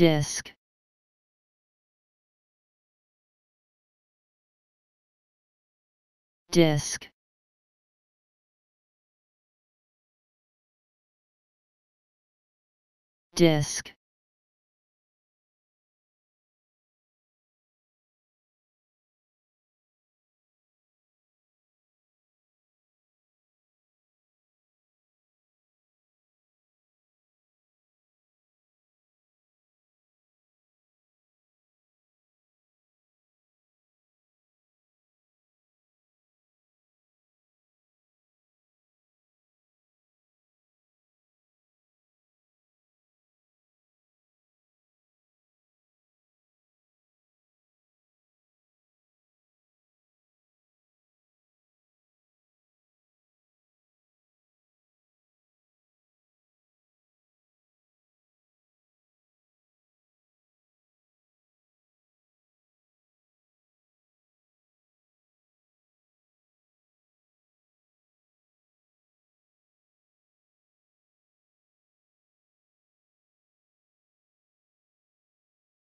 disc. Disc. Disc.